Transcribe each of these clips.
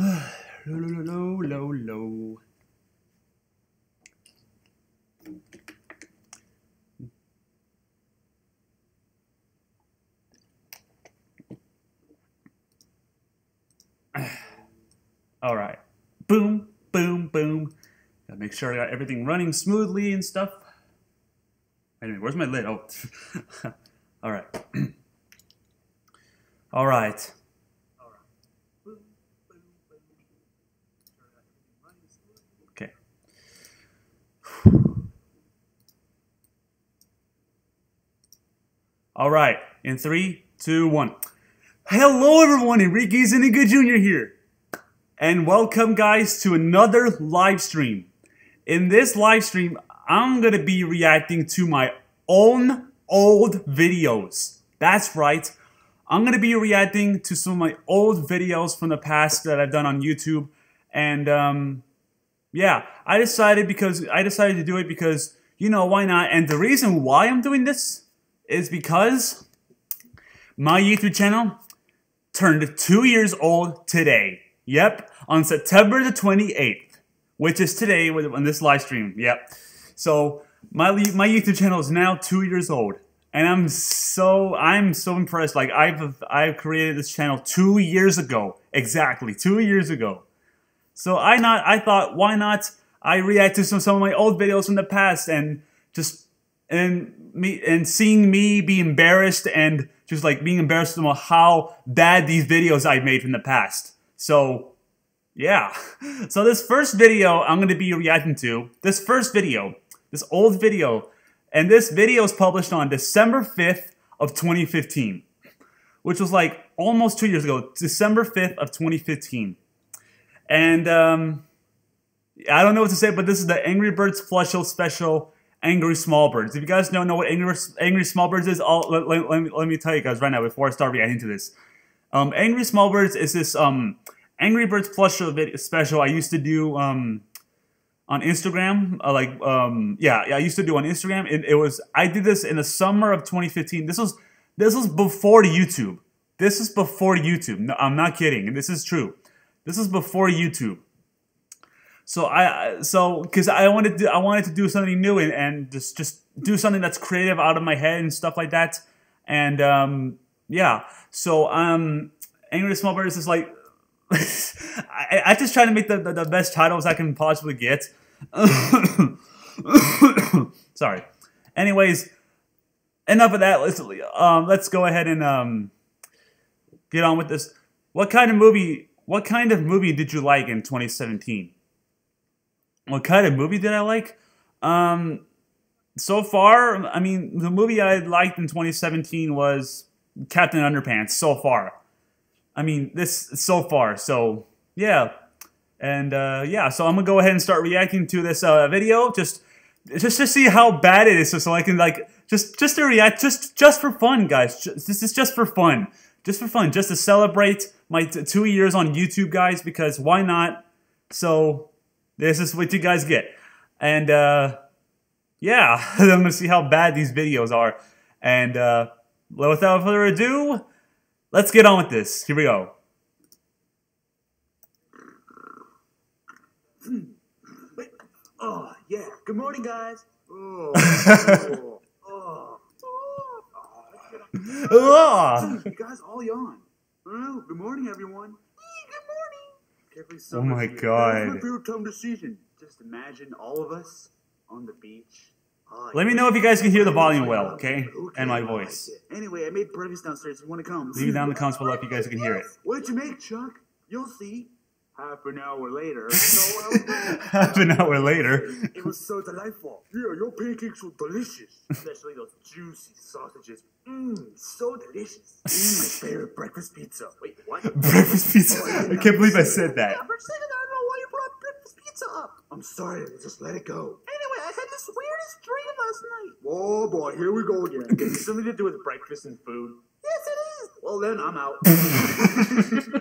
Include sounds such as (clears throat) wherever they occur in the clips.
low, low, low, low. low. All right. Boom, boom, boom. Gotta make sure I got everything running smoothly and stuff. Anyway, where's my lid? Oh. (laughs) All right. (clears throat) All right. All right. In three, two, one. Hello, everyone. Enrique Zuniga Jr. here. And welcome, guys, to another live stream. In this live stream, I'm going to be reacting to my own old videos. That's right. I'm going to be reacting to some of my old videos from the past that I've done on YouTube. And, um, yeah, I decided because I decided to do it because, you know, why not? And the reason why I'm doing this is because my YouTube channel turned two years old today. Yep, on September the 28th, which is today on this live stream. Yep. So my my YouTube channel is now two years old, and I'm so I'm so impressed. Like I've I've created this channel two years ago, exactly two years ago. So I not I thought why not I react to some some of my old videos from the past and just and me and seeing me be embarrassed and just like being embarrassed about how bad these videos I've made from the past. So yeah. (laughs) So this first video I'm to be reacting to, this first video, this old video, and this video is published on December 5th of 2015, which was like almost two years ago, December 5th of 2015. And um, I don't know what to say, but this is the Angry Birds Show special, Angry Small Birds. If you guys don't know what Angry, Angry Small Birds is, I'll, let, let, let, me, let me tell you guys right now before I start reacting to this. Um, Angry Small Birds is this um, Angry Birds Plush special I used to do um, on Instagram. Uh, like, um, yeah, yeah, I used to do on Instagram. It, it was I did this in the summer of 2015. This was this was before YouTube. This is before YouTube. No, I'm not kidding. This is true. This is before YouTube. So I so because I wanted to I wanted to do something new and, and just just do something that's creative out of my head and stuff like that. And um, yeah, so um, Angry Small Birds is like (laughs) I, I just try to make the, the, the best titles I can possibly get. (coughs) Sorry. Anyways, enough of that. Let's um, let's go ahead and um, get on with this. What kind of movie? What kind of movie did you like in 2017? What kind of movie did I like? Um, so far, I mean, the movie I liked in 2017 was Captain Underpants. So far, I mean, this so far. So yeah, and uh, yeah. So I'm gonna go ahead and start reacting to this uh, video. Just just to see how bad it is, so, so I can like just just to react, just just for fun, guys. Just, this is just for fun, just for fun, just to celebrate my two years on YouTube, guys. Because why not? So this is what you guys get, and uh, yeah, (laughs) I'm gonna see how bad these videos are, and uh, without further ado, let's get on with this. Here we go. (clears throat) Oh, yeah. Good morning, guys. Oh, (laughs) oh, oh, oh. (laughs) Ah! You guys all yawn. Oh, good morning, everyone. Good morning. Oh my God. It's my favorite time of season. Just imagine all of us on the beach. Oh, Let me know if you guys can hear the volume well, okay? And my voice. Anyway, I made breakfast downstairs. If you want to come? Leave it down in the comments below if you guys can hear it. What did you make, Chuck? You'll see. Half an hour later. (laughs) So, um, Half an hour later. It was so delightful. Yeah, your pancakes were delicious. Especially those juicy sausages. Mmm, so delicious. Mm, my favorite breakfast pizza. Wait, what? (laughs) Breakfast pizza. I can't believe I said that. Yeah, for a second, I don't know why you brought breakfast pizza up. I'm sorry, just let it go. Anyway, I had this weirdest dream last night. Oh boy, here we go again. (laughs) Something to do with breakfast and food? Yes. Well, then I'm out. really? You think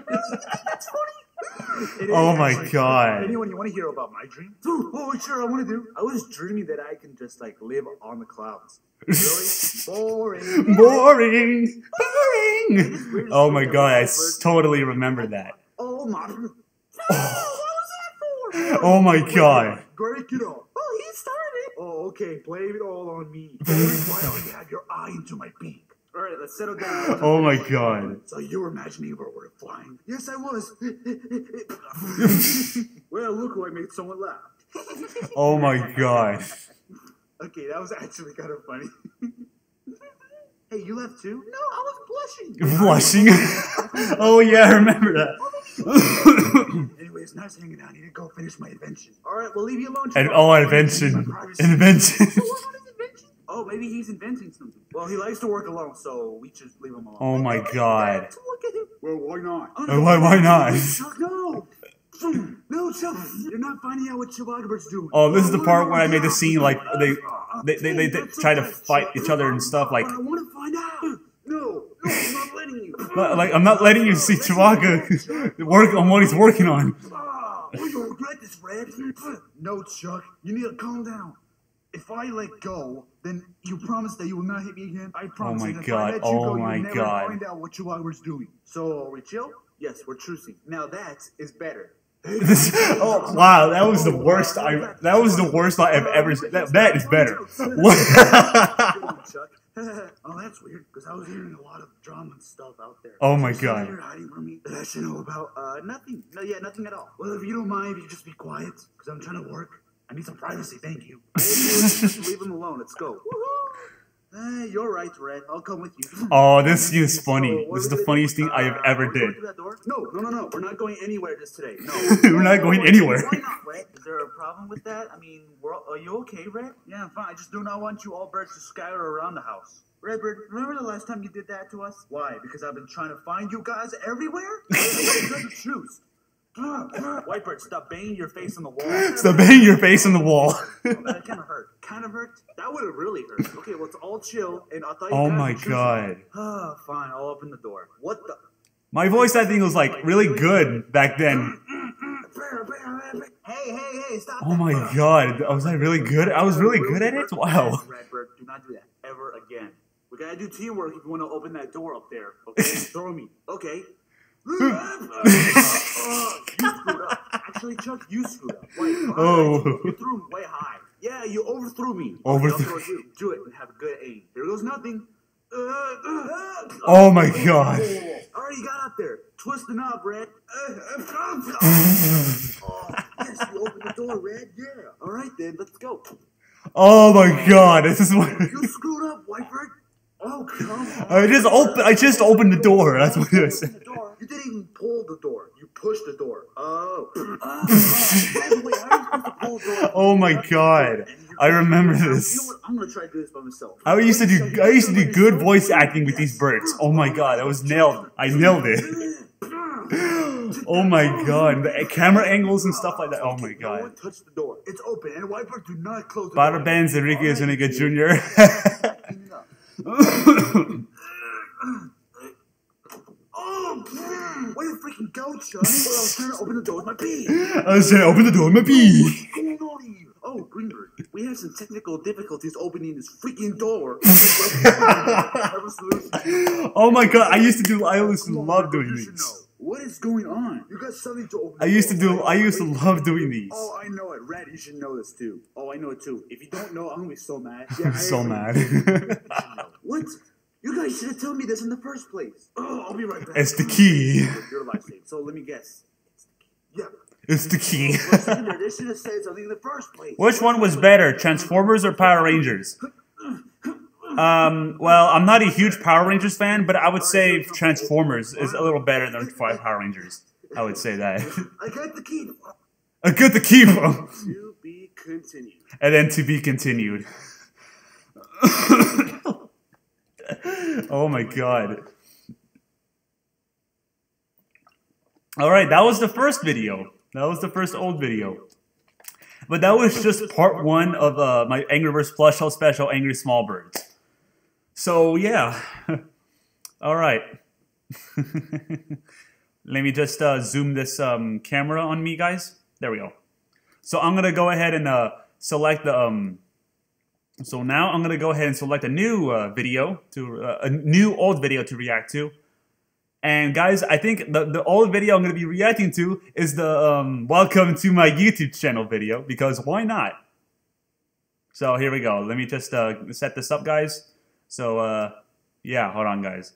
that's funny? Oh my actually. God. Anyone, you want to hear about my dream? (gasps) Oh, sure, I want to do. I was dreaming that I can just like live on the clouds. Really? (laughs) Boring. Boring. Boring. Oh my god, I totally remember that. Oh my. (sighs) what was that for? Oh my god. Break it up. Well, he started. Oh, okay. Blame it all on me. Why don't you have your eye into my beak? All right, let's settle down. (laughs) Oh my god. So you were imagining we were flying? Yes, I was. (laughs) well, look who I made someone laugh. Oh my god. Okay, that was actually kind of funny. (laughs) hey, you left too? No, I was blushing. Blushing. oh yeah, I remember that. (coughs) Anyways, nice hanging out. I need to go finish my invention. All right, we'll leave you alone. and oh, I need to keep invention. Invention. Oh, maybe he's inventing something. Well, he likes to work alone, so we just leave him alone. Oh my god. Look at him. Well, why not? Uh, why- why not? Chuck, (laughs) no. No, Chuck, you're not finding out what Chewbacca's doing. Oh, this is the part where I made the scene like they they they, they, they try to fight each other and stuff like I want to find out. No, no, I'm not letting you. (laughs) like I'm not letting you see Chewbacca (laughs) work on what he's working on. Ah, oh, you'll regret this, Red. No, Chuck, you need to calm down. If I let go, then you promise that you will not hit me again. I promise. Oh my and if God, I let you oh go, my you'll never God. find out what Chewbacca's doing. So are we chill? Yes, we're trucing. Now that is better. This, (laughs) oh wow, that was the worst I that was the worst I've ever that that is better. (laughs) What? Good one, Chuck. oh, that's weird, because I was hearing a lot of drama and stuff out there. Oh my Is there something God. You're hiding from me that I should know about? Uh, nothing. No, yeah, nothing at all. Well, if you don't mind, if you just be quiet, because I'm trying to work. I need some privacy, thank you. (laughs) leave him alone. Let's go. Hey, you're right, Red. I'll come with you. Oh, this is funny. So, This is the funniest thing I have Uh, ever are we going did. No, no, no, no. We're not going anywhere just today. No. (laughs) We're not going anywhere. Why not, Red? Is there a problem with that? I mean, all, are you okay, Red? Yeah, I'm fine. I just do not want you all birds to scatter around the house. Redbird, remember the last time you did that to us? Why? Because I've been trying to find you guys everywhere? (laughs) Because the truth. (coughs) Whitebird, stop banging your face on the wall. Stop banging your face on the wall. Oh, that kind of hurt. Kind of hurt? That would have really hurt. Okay, well, it's all chill, and I thought you Oh my god. Ah, fine. I'll open the door. What the? My voice I think, was like really good back then. Mm, mm, mm. Hey, hey, hey! Stop! Oh that. my god, was I really good? I was really good at it? Wow. Redbird, do not do that ever again. We gotta do teamwork if you want to open that door up there. Okay, (laughs) throw me. Okay. Actually, Chuck, you screwed up. Wait, Oh. you threw him way high. Yeah, you overthrew me. Overthrew- you. Do it and have a good aim. Here goes nothing. Oh my god. I already got up there. Twist the knob, Red. oh, yes, you opened the door, Red. Yeah. All right, then. Let's go. Oh my god, this is what You screwed up, Whitebird. Oh, come on. I just opened I just opened the door. That's what I said. Opened the door. You didn't even pull the door. You pushed the door. Oh. oh, (laughs) oh. By the way, how are you supposed to pull the door? Oh my god. I remember You know this. what? I'm gonna try to do this by myself. I used to do I used to do good voice acting with these birds. Oh my god, I was nailed. I nailed it. Oh my god, the camera angles and stuff like that. Oh my No god. one touch the door. It's open, and Whitebird do not close the Bada door. Benz Enrique Zuniga Jr. (laughs) (laughs) Clean it up. Oh, way to freaking go, Chuck. Well, I was trying to open the door with my pee. I was trying to open the door with my pee. What's going on here? Oh, Greenbird, we have some technical difficulties opening this freaking door. Have a solution. Oh my god, I used to do I used to love doing you these. What is going on? You got something to open. I used to do? I used to love doing these. Oh, I know it. Red, you should know this too. Oh, I know it too. If you don't know, I'm gonna be so mad. Yeah, (laughs) I'm so mad. You (laughs) what? You guys should have told me this in the first place. Oh, I'll be right back. It's the key. Your life saved. So let me guess. Yeah. It's the key. Listen, they should have said something in the first place. Which one was better, Transformers or Power Rangers? Um, well, I'm not a huge Power Rangers fan, but I would say Transformers is a little better than Power Rangers. I would say that. I got the key. A good to keep 'em. To be continued. And then to be continued. (coughs) (laughs) (laughs) oh my god. Alright, that was the first video. That was the first old video. But that was just part one of uh, my Angry Birds Plush Show Special Angry Small Birds. So, yeah. (laughs) Alright. (laughs) Let me just uh, zoom this um, camera on me, guys. There we go. So I'm gonna go ahead and uh, select the. Um, so now I'm gonna go ahead and select a new uh, video to uh, a new old video to react to, And guys, I think the, the old video I'm going to be reacting to is the um, welcome to my YouTube channel video because why not? So here we go. Let me just uh, set this up, guys. So uh, yeah, hold on, guys.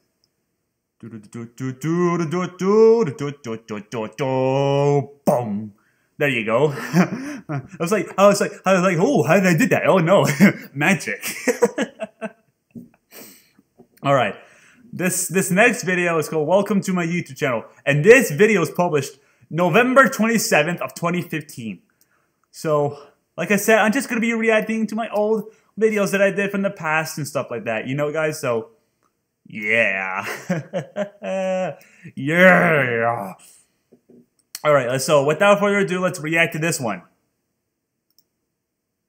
There you go. (laughs) I was like, I was like, I was like, oh, how did I did that? Oh no, (laughs) magic. (laughs) All right. This this next video is called Welcome to my YouTube channel. And this video is published November 27th of 2015. So, like I said, I'm just going to be reacting to my old videos that I did from the past and stuff like that. You know, guys? So, yeah. yeah. All right, so without further ado, let's react to this one.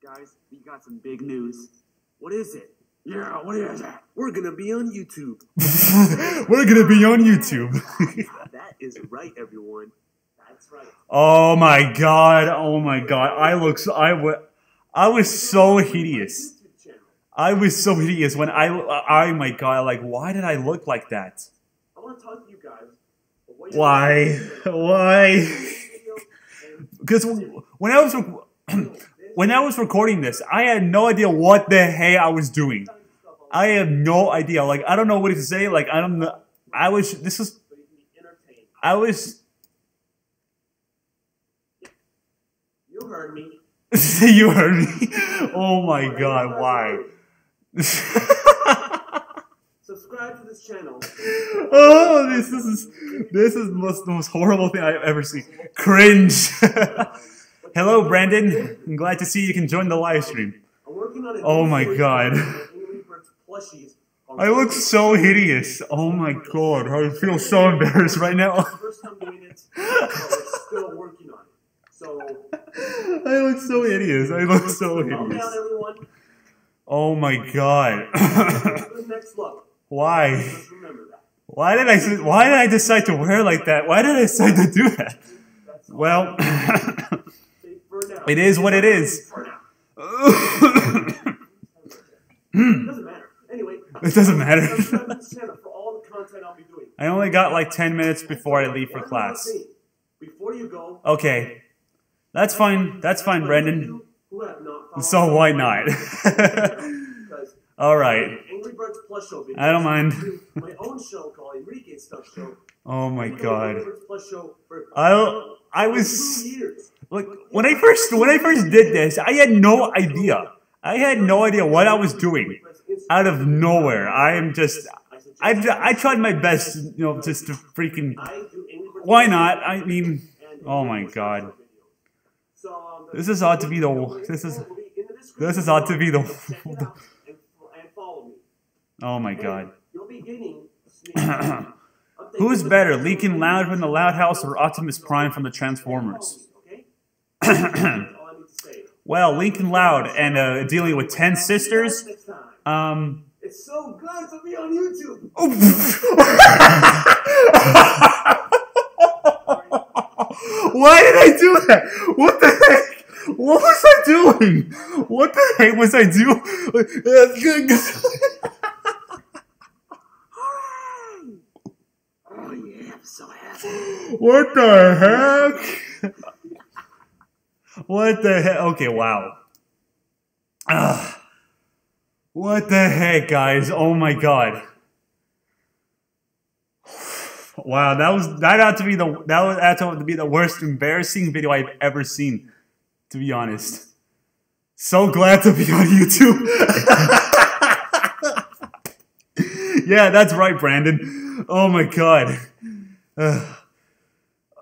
Guys, we got some big news. What is it? Yeah, what is that? We're gonna be on YouTube. (laughs) We're gonna be on YouTube. (laughs) that is right, everyone. That's right. oh my god! Oh my god! I look. So, I was. I was so hideous. I was so hideous when I. I my god! Like, why did I look like that? I want to talk to you guys. but what you- Why? Why? (laughs) Because when I was (clears throat) when I was recording this, I had no idea what the hey I was doing. I have no idea. Like I don't know what to say. Like I don't know. I was. This is. so you can be entertained. I was. You heard me. (laughs) you heard me. Oh my god! Why? (laughs) Subscribe to this channel. (laughs) oh, this, this is this is the most, the most horrible thing I've ever seen. Cringe. (laughs) Hello, Brandon. I'm glad to see you can join the live stream. I'm working on a Oh my God. of Angry Birds plushies on I look so hideous. Oh my god, I feel so embarrassed right now. First time doing it, but we're still working on it. So, (laughs) I look so hideous. I look so hideous. Oh my god. Good next look. Why? Just remember that. Why did I why did I decide to wear like that? Why did I decide to do that? Well, Say for now. it is what it is. (laughs) It Doesn't matter. Anyway, It doesn't matter. subscribe to this channel for all the content I'll be doing. I only got like 10 minutes before I leave for class. Before you go, Okay. That's fine. That's fine, Brendan. you who have not followed So why not? (laughs) (laughs) All right. Birds Plush Show. I don't mind. My own show called Enrique Stuff Show. Oh my god. Plush Show for I I was. Like when I first when I first did this, I had no idea. I had no idea what I was doing. Out of nowhere, I am just. I I tried my best, you know, just to freaking. Why not? I mean, oh my God. This is ought to be the- this is- this is ought to be the- me. Oh my god. You'll be getting (coughs) Who's better. Lincoln Loud from the Loud House or Optimus Prime from the Transformers? Okay? That's (coughs) all I need to say. Well, Lincoln Loud and uh, dealing with ten sisters. Um. It's so good to be on YouTube. (laughs) Why did I do that? What the heck? What was I doing? What the heck was I doing? (laughs) (laughs) Hooray! Oh yeah, I'm so happy. What the heck? What the heck? Okay, wow. Ugh. What the heck, guys? Oh my god. Wow, that was that had to be the that was that had to be the worst embarrassing video I've ever seen, to be honest. So glad to be on YouTube. (laughs) yeah, that's right, Brandon. Oh my god.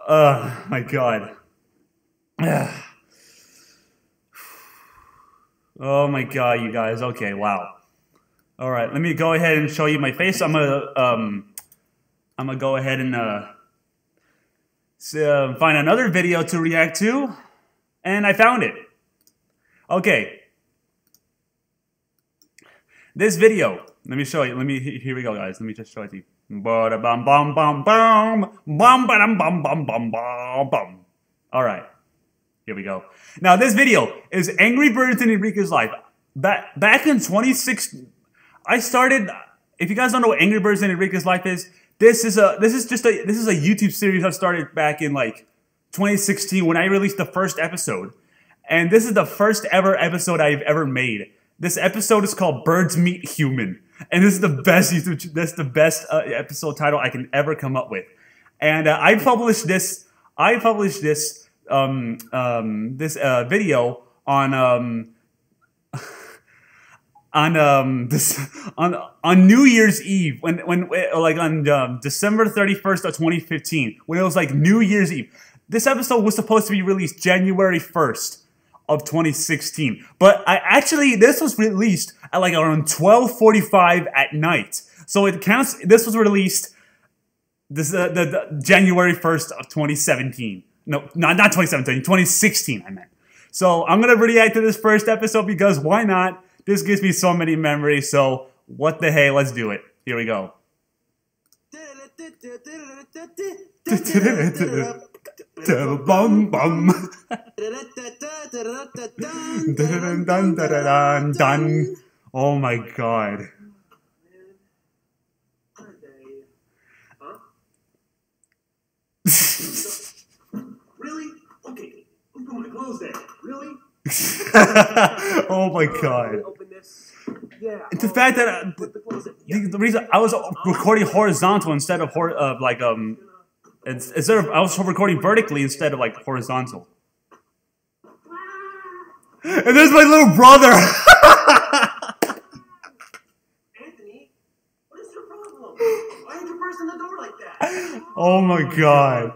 Oh my god. Oh my god, you guys. Okay, wow. All right, let me go ahead and show you my face. I'm gonna um, I'm gonna go ahead and uh, uh, find another video to react to, and I found it. Okay. This video. Let me show you. Let me. Here we go, guys. Let me just show it to you. Ba bum bum bum bum bum ba dum bum bum bum bum bum. All right. Here we go. Now this video is Angry Birds in Enrique's life. Back back in 26, I started. If you guys don't know what Angry Birds in Enrique's life is, This is a this is just a this is a YouTube series I started back in like 2016 when I released the first episode. And this is the first ever episode I've ever made. This episode is called Birds Meet Human. And this is the best YouTube that's the best uh, episode title I can ever come up with. And uh, I published this I published this um, um, this uh, video on um, (laughs) on um this on on New Year's Eve when when like on um, December 31st of 2015 when it was like New Year's Eve. This episode was supposed to be released January 1st of 2016, but I actually this was released at like around 12:45 at night. So it counts. This was released this uh, the, the January 1st of 2017. No, not not 2017, 2016. I meant. So I'm gonna react to this first episode because why not? This gives me so many memories, so what the hey, let's do it. Here we go. Bum, (laughs) bum. (laughs) Dun, dun, dun, dun, dun. Oh my god. Really? Okay, I'm put my clothes there. Really? (laughs) oh my god. Open. Yeah. The fact that the the, the reason I was recording horizontal instead of hor- uh, like um instead of I was recording vertically instead of like horizontal. (laughs) And there's my little brother. (laughs) Anthony, what is your problem? Why did you burst in the door like that? oh my oh god.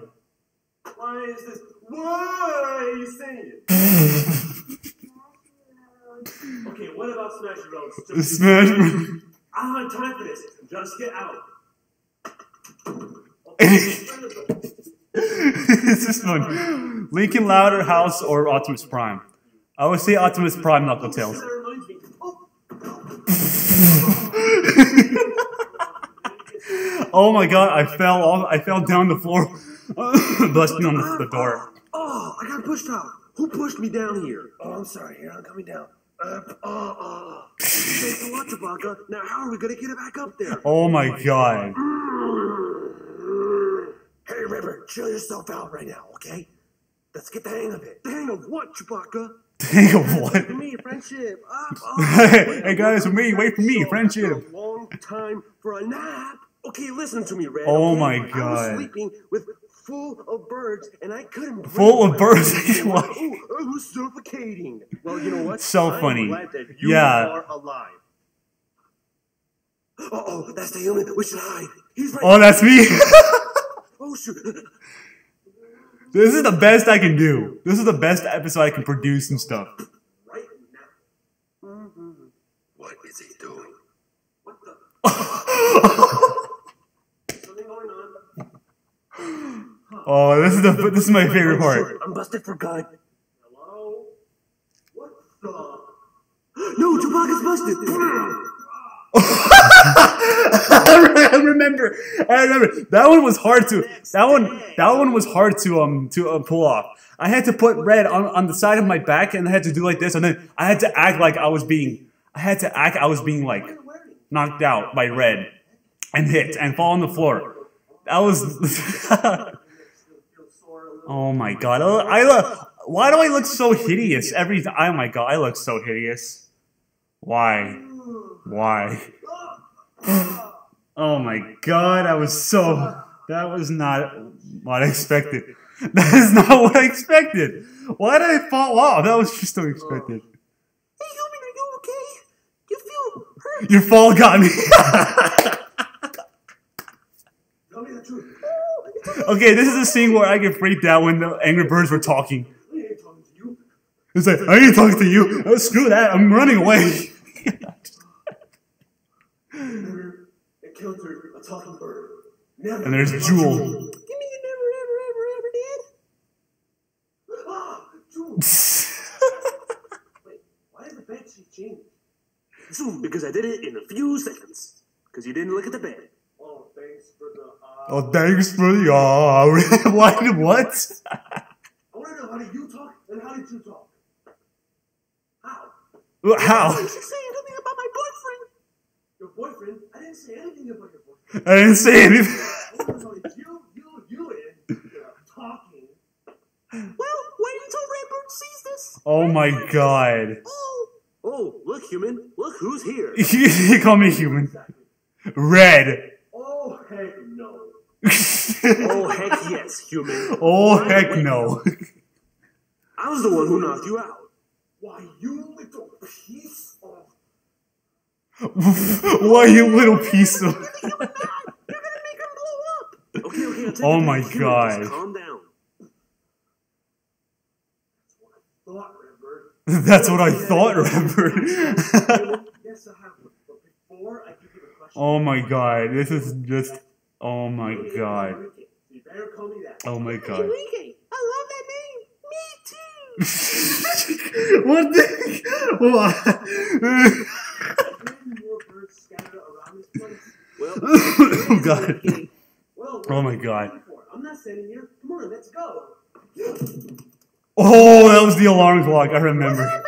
Why is this? Why are you saying it? (laughs) Okay, what about Smash Bros? Smash. I don't have time for this. Just get out. (laughs) Okay, this is fun. Lincoln Louder House or Optimus Prime. I would say Optimus Prime Knuckle (laughs) Tails. That reminds me. Oh, my god, I fell off I fell down the floor (laughs) busting on the, the door. oh, I got pushed out. Who pushed me down here? Oh, I'm sorry. Here, I'm coming down. Uh, oh, oh. Thanks a lot, Chewbacca. Now, how are we gonna get it back up there? Oh my god. Mm. Hey, River, chill yourself out right now, okay? Let's get the hang of it. The hang of what, Chewbacca? Think of what? For me, friendship. Up, (laughs) up. Hey, hey guys, for me, wait for me, friendship. A long time for a nap. Okay, listen to me, Red. Oh okay? my I God. was sleeping with full of birds, and I couldn't. breathe Full of birds? (laughs) Oh, (laughs) What? Suffocating. Well, you know what? So I'm funny. glad that you Yeah. are alive. Uh oh, that's the human. We should hide. He's right. Oh, that's me. (laughs) Oh shoot. this is the best I can do. This is the best episode I can produce and stuff. right now. Mm-hmm. What is he doing? What the? Something going on. Oh, this is the this is my favorite part. I'm busted for good. Hello? What the? (gasps) No, Chewbacca's busted. (laughs) (laughs) I remember. I remember. That one was hard to. That one. That one was hard to um to uh, pull off. I had to put red on on the side of my back, and I had to do like this, and then I had to act like I was being. I had to act. I was being like knocked out by red, and hit and fall on the floor. That was. (laughs) oh my god! I, I look. Why do I look so hideous every time? Oh my god! I look so hideous. Why? Why? (laughs) Oh my god, I was so. That was not what I expected. (laughs) That is not what I expected. Why did I fall off? That was just unexpected. Hey, human, are you okay? You feel hurt? Your fall got me. (laughs) Tell me the truth. Okay, this is a scene where I get freaked out when the Angry Birds were talking. I ain't talking to you. It's like, I ain't talking to you. Oh, screw that. I'm running away. Never encountered a talking bird. Never. and there's Give Jewel. me you never, ever, ever, ever did. Ah, (laughs) Jewel. Wait, why did the bed sheet change? Zoom, because I did it in a few seconds. Because you didn't look at the bed. Oh, thanks for the hour. Uh, (laughs) what? What? I want to know how did you talk and how did you talk? How? Well, how? Did you say anything about my boyfriend? Your boyfriend? I didn't say anything about your boyfriend. I didn't say anything. you, you, you, and talking. Well, wait until Redbird sees this. Oh Redbird my god. Oh. oh, look, human. Look who's here. (laughs) he called me human. Red. Oh, heck no. heck yes, human. (laughs) oh heck no. I was the one who knocked you out. Why, you little piece of. (laughs) Why you little piece of (laughs) You're gonna make him blow up. Okay, okay, I'll take Oh my back. Human, God. Just calm down. That's what I thought, Robert. yes, I have. But before I give you the question. oh my god, this is just. Oh my god. Enrique. You better call me that. Oh my god. Enrique, I love that name. Me too. (laughs) what the? What? Many more birds scattered around this place. Well, oh my god. Oh my God. I'm not standing here. Come on, let's go. Oh, that was the alarm clock. I remember.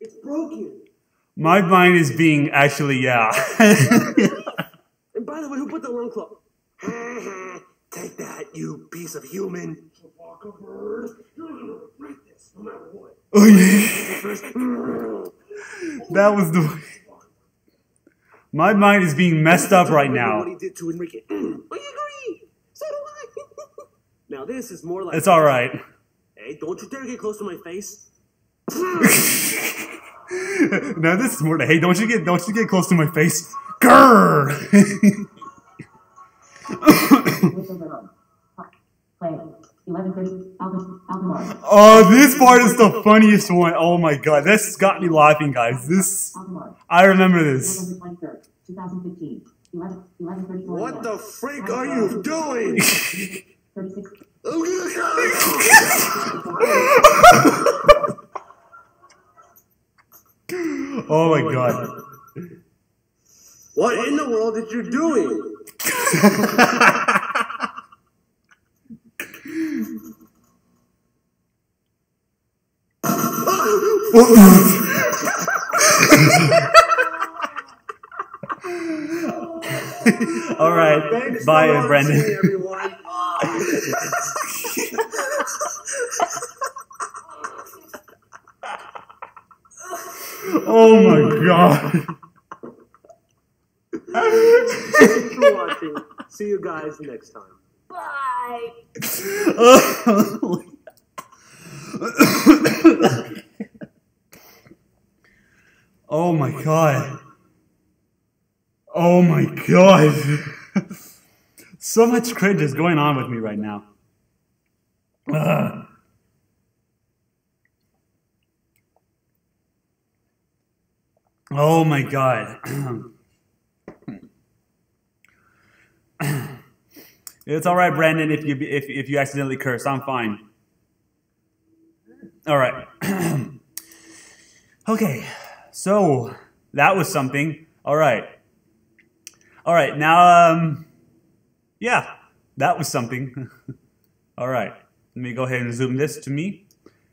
It's broken. My mind is being actually, yeah. (laughs) And by the way, who put the alarm clock? (laughs) Take that, you piece of human. Chewbacca bird. You're gonna regret this, no matter what. oh, yeah. That was the. My mind is being messed up right now. What now. he did to Enrique. (clears throat) I agree. So do I. (laughs) now this is more like. It's alright. Hey, don't you dare get close to my face. (laughs) Now this is more. Like, Hey, don't you get don't you get close to my face? 11:30. (laughs) Oh, this part is the funniest one. Oh my god, this got me laughing, guys. This I remember this. November 23rd, 2015. 11, 11:34 What the freak are you doing? (laughs) Oh my god. What in the world did you doing? (laughs) All right, Thanks bye, much, Brendan. everyone. (laughs) Oh my god. (laughs) Thanks for watching. See you guys next time. Bye. oh my god. Oh my god. so much cringe is going on with me right now. Oh my god. (clears throat) it's all right, Brandon. If you if if you accidentally curse, I'm fine. All right. (clears throat) okay. So that was something. All right. All right. Now, um, yeah, that was something. (laughs) all right. Let me go ahead and zoom this to me,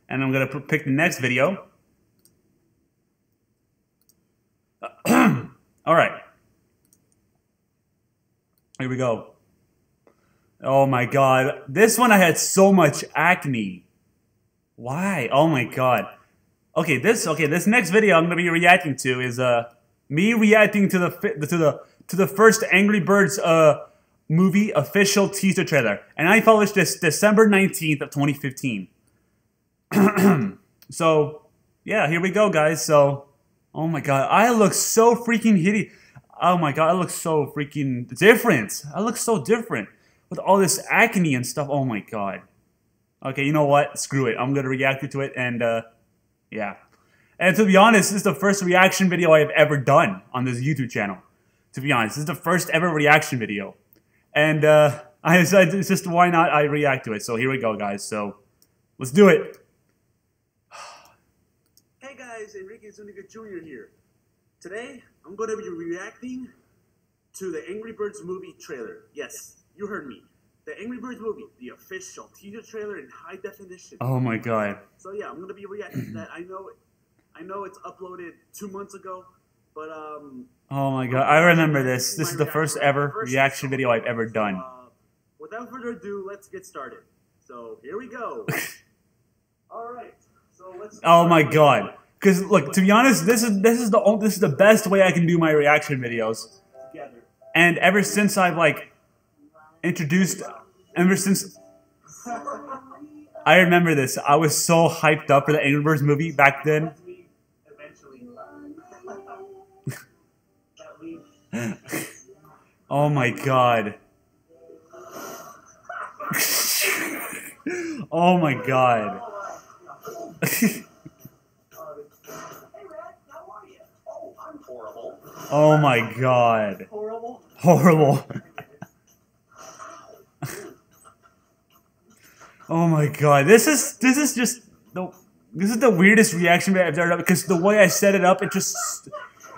and I'm gonna pick the next video. (clears throat) all right. Here we go. Oh my god. This one I had so much acne. Why? Oh my god. Okay, this okay, this next video I'm going to be reacting to is uh me reacting to the to the to the first Angry Birds uh movie official teaser trailer. And I published this December 19th of 2015. (clears throat) so, yeah, here we go guys. So, oh my god, I look so freaking hideous. Oh my god, I look so freaking different. I look so different with all this acne and stuff. Oh my god. Okay, you know what? Screw it. I'm gonna react to it, and uh, yeah. And to be honest, this is the first reaction video I have ever done on this YouTube channel. To be honest, this is the first ever reaction video, and uh, (laughs) I decided it's just why not I react to it. So here we go, guys. So let's do it. (sighs) Hey guys, Enrique Zuniga Jr. here. Today, I'm going to be reacting to the Angry Birds movie trailer. Yes, you heard me. The Angry Birds movie, the official teaser trailer in high definition. Oh my god. So yeah, I'm gonna be reacting to that. I know, I know it's uploaded two months ago, but um. Oh my god. I remember this. This is the first ever reaction video I've ever done. Uh, without further ado, let's get started. So here we go. (laughs) All right. So let's. Oh my god. Because look, to be honest, this is this is the this is the best way I can do my reaction videos. And ever since I've like introduced, ever since I remember this, I was so hyped up for the Angry Birds movie back then. (laughs) Oh my god. (laughs) oh my god. (laughs) oh my god. Horrible. Oh my god. This is this is just the this is the weirdest reaction I've ever done because the way I set it up, it just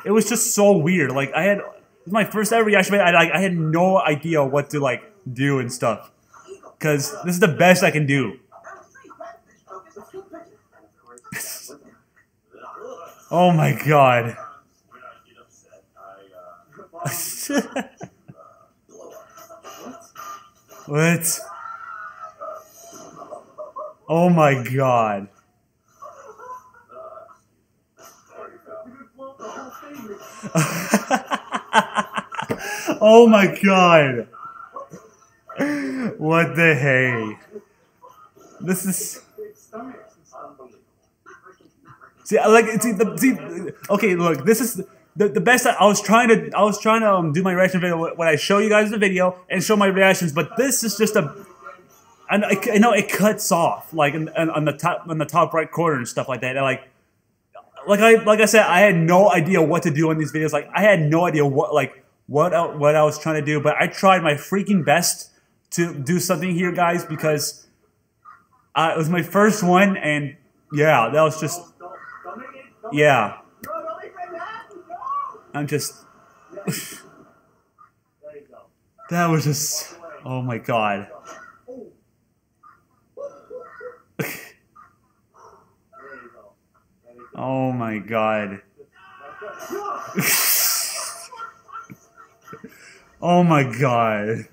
it was just so weird. Like I had my first ever reaction. I like I had no idea what to like do and stuff. Cause this is the best I can do. (laughs) oh my god. (laughs) what? Oh my god. (laughs) oh my god. What the hey? This is See, like see, the, see okay, look, this is the, the best I, I was trying to I was trying to um, do my reaction video when I show you guys the video and show my reactions, but this is just a and I, I know it cuts off like on the top on the top right corner and stuff like that. And like like I like I said, I had no idea what to do on these videos. Like I had no idea what like what I, what I was trying to do, but I tried my freaking best to do something here, guys, because uh, it was my first one, and yeah, that was just yeah. I'm just (laughs) that was just oh my god. Oh my god. oh my god.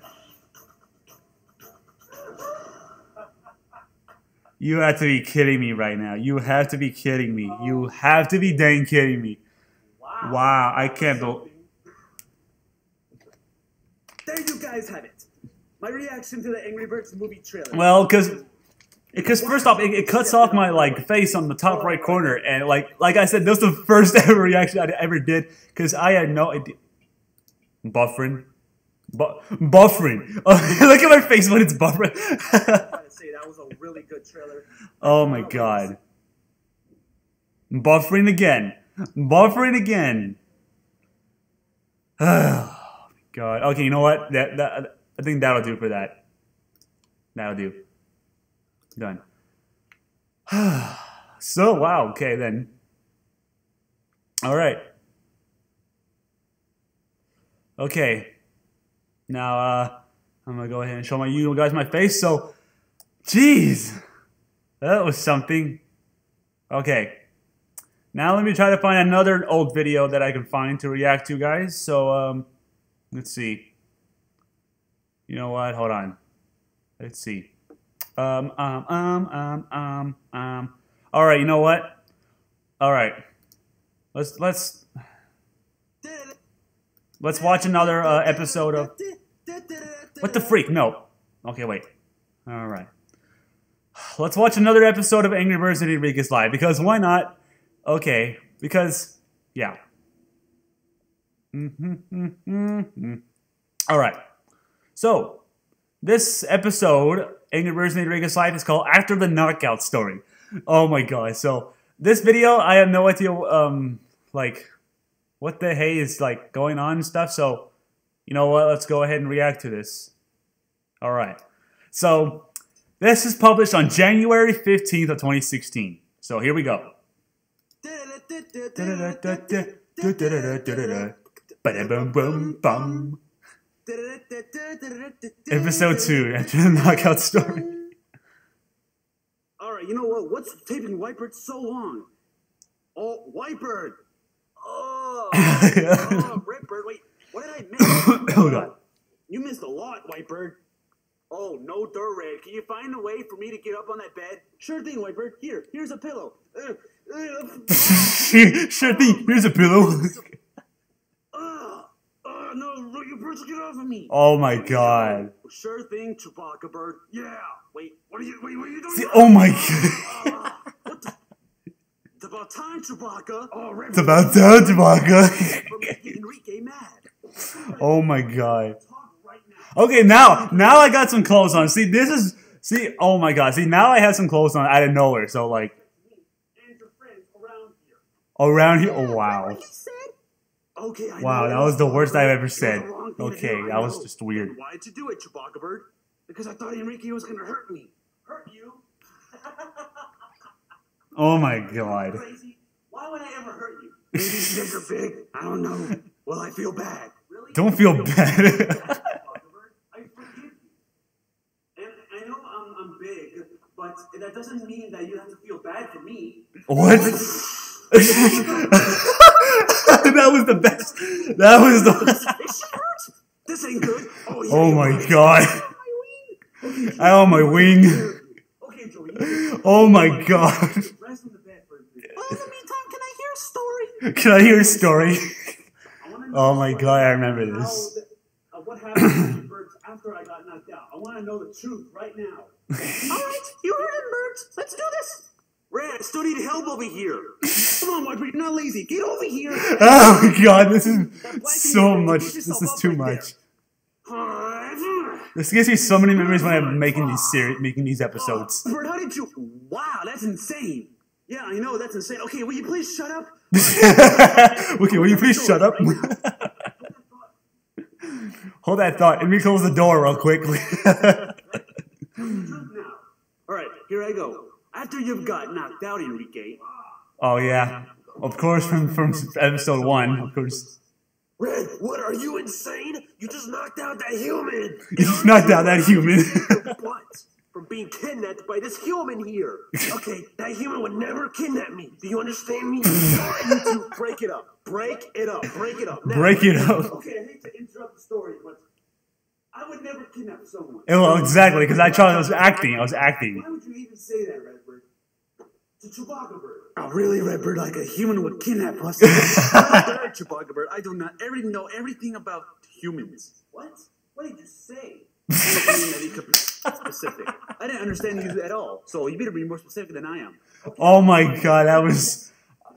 You have to be kidding me right now. You have to be kidding me. You have to be dang kidding me. Wow, I can't believe. There you guys have it. My reaction to the Angry Birds movie trailer. Well, because because first off, it, it cuts off my like face on the top right corner, and like like I said, this was the (laughs) first ever reaction I ever did because I had no idea. Buffering, Bu- buffering. (laughs) Look at my face when it's buffering. gotta (laughs) say that was a really good trailer. oh my god. Buffering again. Buffering again. (sighs) Oh god. Okay, you know what? That that I think that'll do for that. That'll do. Done. (sighs) so wow. Okay then. All right. Okay. Now uh, I'm gonna go ahead and show my you guys my face. So, jeez, that was something. Okay. Now let me try to find another old video that I can find to react to, guys. So um, let's see. You know what? Hold on. Let's see. Um, um, um, um, um, um. All right. You know what? All right. Let's let's let's watch another uh, episode of. What the freak? No. Okay, wait. All right. Let's watch another episode of Angry Birds and Enrique's Life because why not? Okay, because yeah. Mm-hmm, All right. So this episode, Angry Birds Enrique's Life, is called After the Knockout Story. Oh my god! So this video, I have no idea, um, like what the hey is like going on and stuff. So you know what? Let's go ahead and react to this. All right. So this is published on January 15th of 2016. So here we go. Episode 2, (laughs) After the Knockout Story. All right, you know what? What's taping Whitebird so long? Oh, Whitebird. Oh, (laughs) oh, Redbird. Wait, what did I miss? (coughs) Hold on. You missed a lot, Whitebird. Oh, no dirt, Red. Can you find a way for me to get up on that bed? Sure thing, Whitebird. Here, here's a pillow. Uh, (laughs) uh, sure thing. Here's a pillow. uh, uh, no, you birds, get off of me. oh my god. Sure thing, Chewbacca bird. Yeah. Wait, what are you? Wait, what are you doing? See, oh my god. Uh, (laughs) what the? It's about time, Chewbacca. Oh, Red It's about time, Chewbacca. (laughs) Enrique mad. (laughs) oh my god. Right. Okay, now now I got some clothes on. See, this is see. Oh my god. See, now I have some clothes on out of nowhere. So like And your friends around here. around here. Oh wow. What he said? Okay, I Wow, that was the worst I've ever said. the wrong thing to Okay, that was just weird. Then Why'd you do it, Chewbacca bird? Because I thought Enrique was gonna hurt me. (laughs) Hurt you? (laughs) Oh my god. Crazy? Why would I ever hurt you? Maybe because you're big. I don't know. (laughs) Well, I feel bad. Really? Don't feel bad. I forgive you. I know I'm, I'm big, but that doesn't mean that you have to feel bad for me. what? (laughs) that was the best. That was the. This ain't good. Oh, yeah, Oh my god. Ow, my wing. Okay, Joey. (laughs) Oh my god. Rest on the bed for a bit. Well, in the meantime, can I hear a story? Can I hear a story? I wanna know Oh my god, I remember this. uh, what happened after I got knocked out? I want to know the truth right now. (laughs) All right, you heard it, birds. Let's do this. Red, I still need help over here. Come on, Whitebird, you're not lazy. Get over here. Oh my god, this is so much. This is too much. This gives me so many memories when I'm making these series, making these episodes. Bird, how did you? Wow, that's insane. Yeah, I know that's insane. Okay, will you please shut up? okay, will you please shut up? Hold that thought. Let me close the door real quickly. All right, here I go. After you've got knocked out, Enrique, oh yeah, of course from from episode one. Of course, Red, what are you insane? You just knocked out that human. (laughs) you just knocked out that human. (laughs) what? From being kidnapped by this human here. Okay, that human would never kidnap me. Do you understand me? (laughs) Right, you two, break it up. Break it up. Break it up. Now. Break it up. Okay, I hate to interrupt the story, but I would never kidnap someone. Oh, well, exactly, because I tried. I was acting. I was acting. Why would you even say that, Redbird? To Chewbacca Bird. Oh, really, Redbird? Like a human would kidnap us? (laughs) Sorry, Chewbacca Bird. I do not every, know everything about humans. What? What did you say? Anything that you could be specific. I didn't understand you at all. So you better be more specific than I am. Oh my god, that was.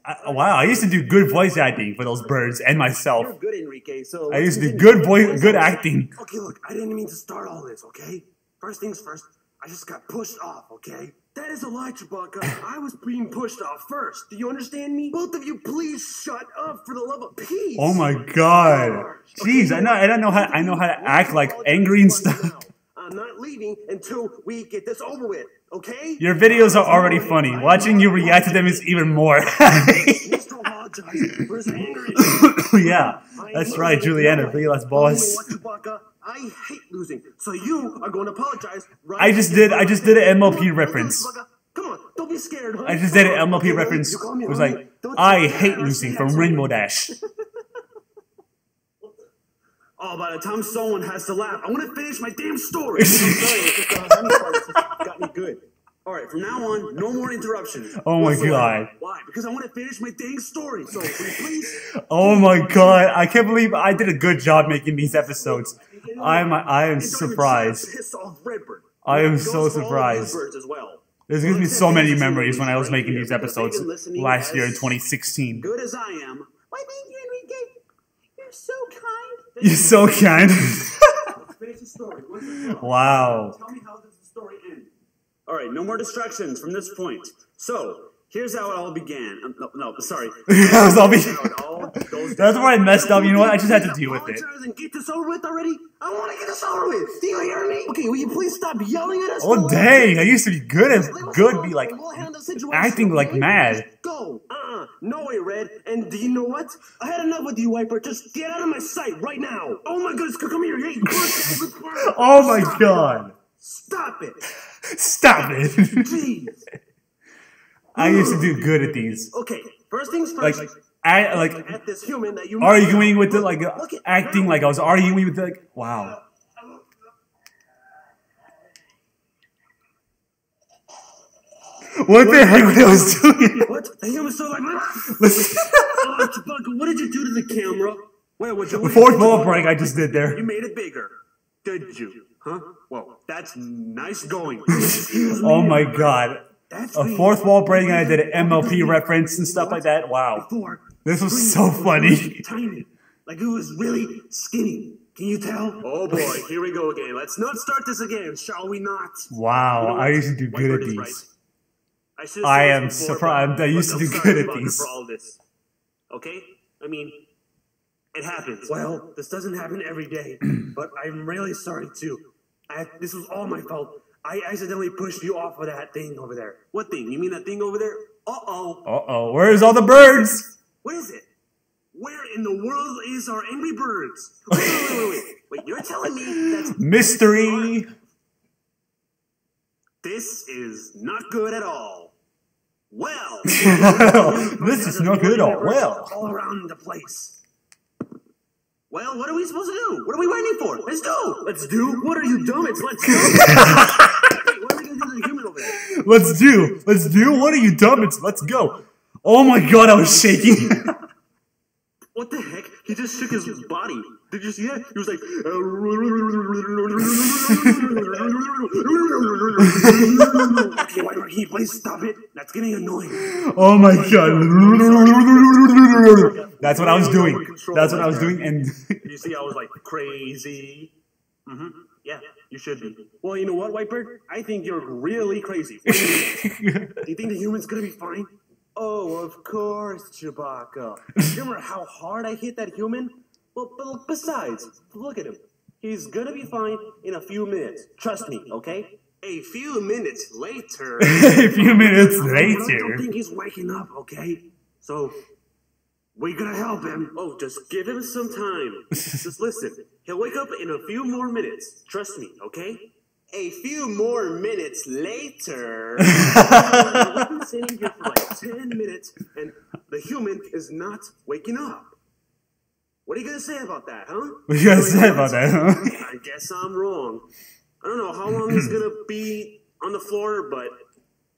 I, wow, I used to do good voice acting for those birds and myself. You're good, Enrique. So I used to do good voice, good acting. Okay, look, I didn't mean to start all this, okay? First things first, I just got pushed off, okay? That is a lie, Chewbacca. (laughs) I was being pushed off first. Do you understand me? Both of you, please shut up for the love of peace. Oh my god. Jeez, I know. I don't know how. I know how to act like angry and stuff. I'm not leaving until we get this over with, okay? Your videos are already funny. Watching you react to them is even more. Mr. Apologize for his anger. (laughs) yeah, that's right, Juliana. Be less boss. I hate losing, so you are going to apologize. Right I just did. I just did an MLP reference. Come on, don't be scared. I just did an MLP reference. you call me It was like, I hate losing from Rainbow. Dash. (laughs) Oh, by the time someone has to laugh, I want to finish my damn story. (laughs) I'm sorry, it's just the honey part has just got me good. All right, from now on, no more interruptions. (laughs) Oh my whatsoever. God. Why? Because I want to finish my dang story. So, please. (laughs) Oh my god, I can't believe I did a good job making these episodes. I am. I am And don't even try to surprised. piss off Redbird. I am so surprised. the birds as well. This gives me so many memories when I was making these episodes they've been listening last year in 2016. Good as I am. Why, thank you, Enrique. You're so kind. You're so kind. Finish the story. What's (laughs) wow. Tell me how does the story end? All right, no more distractions from this point. So, here's how it all began. Um, no, no, sorry. (laughs) That was all be- How it all goes (laughs) That's where I messed up. You know what? I just had to deal with it. And get this over with already. I want to get this over with. Do you hear me? Okay, will you please stop yelling at us? Oh dang! I used to be good as Leave good, be like and we'll handle the situation, acting like mad. Go. Uh-uh. No way, Red. And do you know what? I had enough with you, Wiper. Just get out of my sight right now. Oh my goodness, come here. Hey, (laughs) Oh my god! Stop it. Stop it. Jeez. (laughs) I used to do good at these. Okay, first things first. Like, I, like, at this human that you arguing with it, like acting like I was arguing with it. Like, wow. What, what, the heck was I was doing? (laughs) What? He was so like, (laughs) Listen. what did you do to the camera? Wait, what? Fourth wall prank I just did there. You made it bigger, did you? Huh? Well, that's nice going. (laughs) Oh my god. That's A fourth wall break and I did an MLP reference and stuff like that. Wow. This was so funny. Tiny, like it was really skinny. Can you tell? Oh boy, here we go again. Let's not start this again, shall we not? Wow, You know I what? used to do good at is right. these. I, I am surprised. I used to do good at these. For all this. Okay? I mean, it happens. Well, this doesn't happen every day, (clears throat) but I'm really sorry too. I, this was all my fault. I accidentally pushed you off of that thing over there. What thing? You mean that thing over there? Uh oh. Uh oh, where's all the birds? What is it? Where in the world is our Angry Birds? (laughs) Wait, wait, wait, wait, wait. You're telling me that's Mystery. this is not good at all. Well, (laughs) this is not good at all. Well, all around the place. Well, what are we supposed to do? What are we waiting for? Let's do. Let's do. What are you dumb? It's let's go. Wait, (laughs) what are we gonna do to the human over there? let's do. Let's do. What are you dumb? It's let's go. Oh my god, I was shaking. (laughs) What the heck? He just shook his body. Did you see that? He was like. okay, why don't you please stop it? That's getting annoying. Oh my god. That's what I was doing. That's what I was doing, and (laughs) You see, I was like crazy. hmm Yeah, you should be. Well, you know what, Whitebird? I think you're really crazy. Do you think? (laughs) Do you think the human's gonna be fine? Oh, of course, Chewbacca. Remember how hard I hit that human? Well, but besides, look at him. He's gonna be fine in a few minutes. Trust me, okay? A few minutes later. (laughs) a few minutes later. I don't think he's waking up, okay? So, we're gonna help him. Oh, just give him some time. (laughs) just listen. He'll wake up in a few more minutes. Trust me, okay? A few more minutes later. (laughs) We've been sitting here for like 10 minutes, and the human is not waking up. What are you gonna say about that, huh? What are you going to say about that, huh? I guess I'm wrong. I don't know how long he's gonna (laughs) be on the floor, but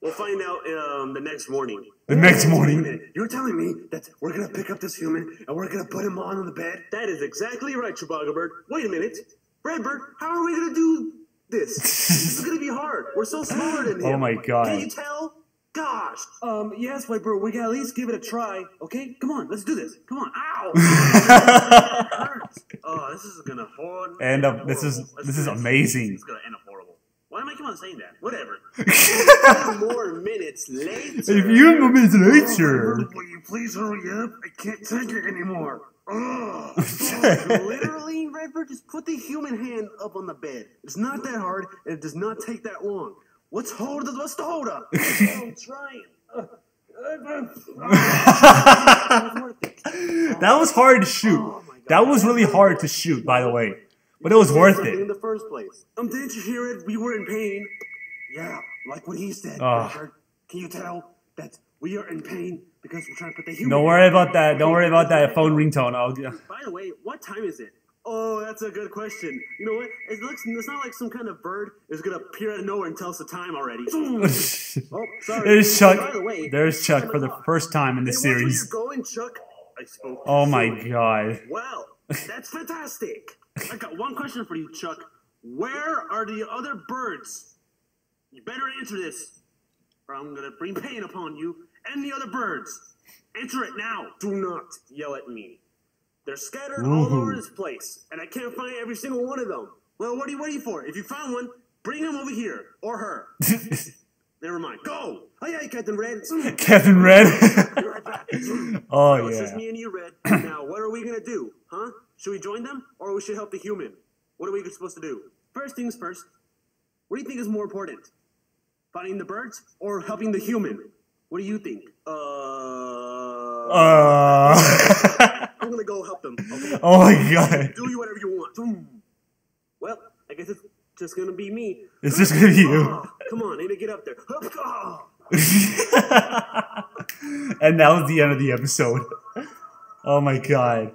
we'll find out um, the next morning. The next morning. You're telling me that we're gonna pick up this human and we're gonna put him on the bed? That is exactly right, Chewbacca Bird. Wait a minute, Redbird. How are we gonna do this? this is gonna be hard. We're so smaller than him. (laughs) Oh my God. Can you tell? Gosh. Um. Yes, Whitebird. We can at least give it a try. Okay. Come on. Let's do this. Come on. Ow. (laughs) Oh, this is gonna hard. And, uh, this is- horrible. Let's this do is amazing. It's gonna end up horrible. Why am I keep on saying that? Whatever. (laughs) More minutes later. A few minutes later. Will you please hurry up? I can't take it anymore. Literally, Redbird, just put the human hand up on the bed. It's not that hard, and it does not take that long. What's hold? What's the hold up? (laughs) I'm trying. (laughs) That was hard to shoot. Oh That was really hard to shoot, by the way. But it was worth something in it. the first place. Um, didn't you hear it? We were in pain. Yeah, like what he said. Redbird. Can you tell that we are in pain because we're trying to put the human? Don't worry about that. Don't worry about that phone ringtone. I'll, (laughs) By the way, what time is it? Oh, that's a good question. You know what? It looks it's not like some kind of bird is gonna appear out of nowhere and tell us the time already. (laughs) oh, sorry. There's By Chuck. the way, There's Chuck for the first time in hey, watch where series. going, Chuck. I spoke. Oh my soon. god. Well, (laughs) that's fantastic. I got one question for you, Chuck. Where are the other birds? You better answer this, or I'm gonna bring pain upon you and the other birds. Answer it now. Do not yell at me. They're scattered all mm-hmm. over this place, and I can't find every single one of them. Well, what are you waiting for? If you found one, bring him over here or her. (laughs) Never mind. Go. Aye, aye, Captain Red. (laughs) Captain Red. Be right back. (laughs) oh Well, it's just me and you, Red. (clears throat) now, what are we gonna do, huh? Should we join them, or we should help the human? What are we supposed to do? First things first. What do you think is more important? Finding the birds or helping the human? What do you think? Uh, Uh. (laughs) I'm gonna go help them. Okay, oh my god. do you whatever you want. Well, I guess it's just gonna be me. It's just gonna be you. Ah, come on, need to get up there. (laughs) And that was the end of the episode. Oh my god.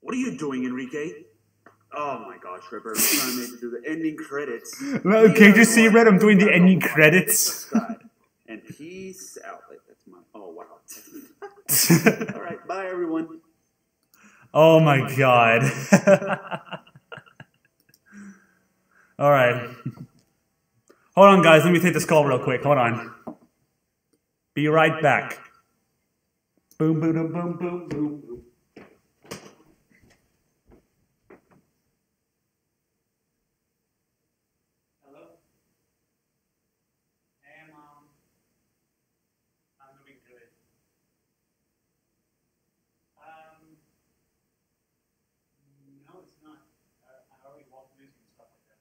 What are you doing, Enrique? Oh my gosh, Ripper! I'm trying to do the ending credits. (laughs) Well, Can't you see, Red? I'm doing the ending credits. And peace out. Wait, that's my. Oh wow. (laughs) All right, bye everyone. oh my oh god. (laughs) All right. Hold on, guys. Let me take this call real quick. Hold on. Be right back. Boom, boom, boom, boom, boom, boom. boom. Hello. Hey, mom. I'm doing good. Um. No, it's not. I, I already walked music and stuff like that.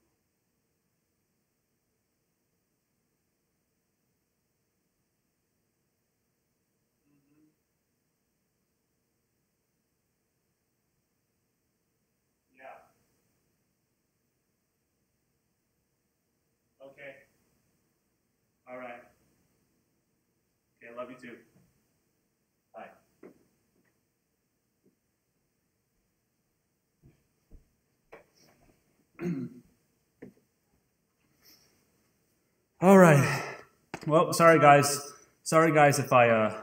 Mhm. Yeah. Okay. All right. Okay, love you too. Bye. All right. Well, sorry guys. Sorry guys if I uh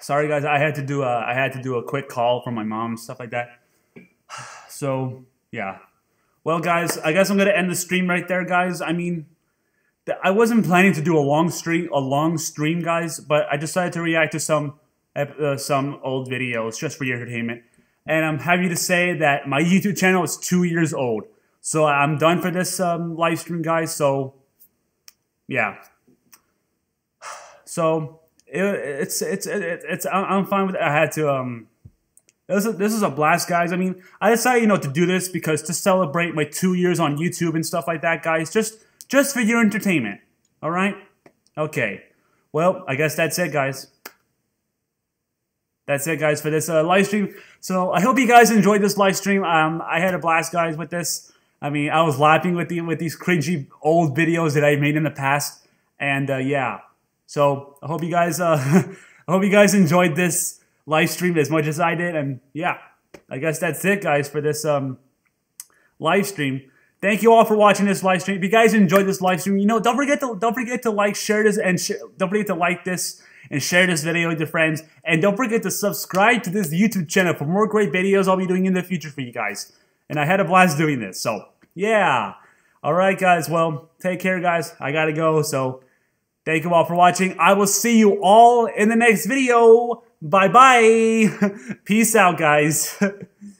Sorry guys, I had to do a I had to do a quick call from my mom stuff like that. So, yeah. Well, guys, I guess I'm going to end the stream right there, guys. I mean, I wasn't planning to do a long stream a long stream, guys, but I decided to react to some uh, some old videos just for your entertainment. And I'm happy to say that my YouTube channel is 2 years old. So, I'm done for this um, live stream, guys. So, yeah. So it, it's it's it, it's I'm fine with it. I had to um. This is, this is a blast, guys. I mean, I decided you know to do this because to celebrate my two years on YouTube and stuff like that, guys. Just just for your entertainment. All right. Okay. Well, I guess that's it, guys. That's it, guys, for this uh, live stream. So I hope you guys enjoyed this live stream. Um, I had a blast, guys, with this. I mean, I was laughing with the with these cringy old videos that I made in the past, and uh, yeah. So I hope you guys, uh, (laughs) I hope you guys enjoyed this live stream as much as I did, and yeah, I guess that's it, guys, for this um live stream. Thank you all for watching this live stream. If you guys enjoyed this live stream, you know, don't forget to don't forget to like, share this, and sh- don't forget to like this and share this video with your friends. And don't forget to subscribe to this YouTube channel for more great videos I'll be doing in the future for you guys. And I had a blast doing this, so yeah. All right, guys. Well, take care, guys. I gotta go. So thank you all for watching. I will see you all in the next video. Bye bye. (laughs) Peace out, guys. (laughs)